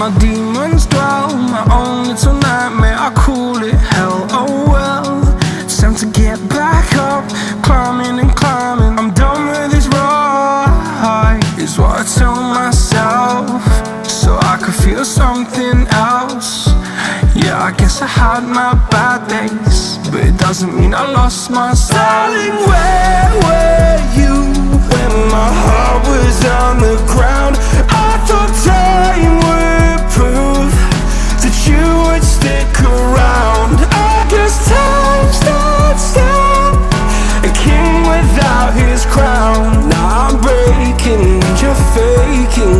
my demons dwell. My own little nightmare, I call it hell. Oh well, time to get back up, climbing and climbing. I'm done with this ride, is what I tell myself, so I could feel something else. Yeah, I guess I had my bad days, but it doesn't mean I lost my. Darling, where were you when my heart was on the ground? I thought time you're faking,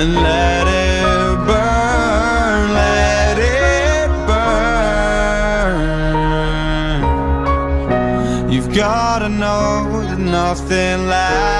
And let it burn, let it burn. You've gotta know that nothing lasts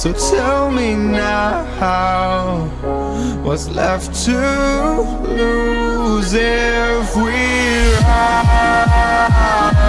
So tell me now What's left to lose if we ride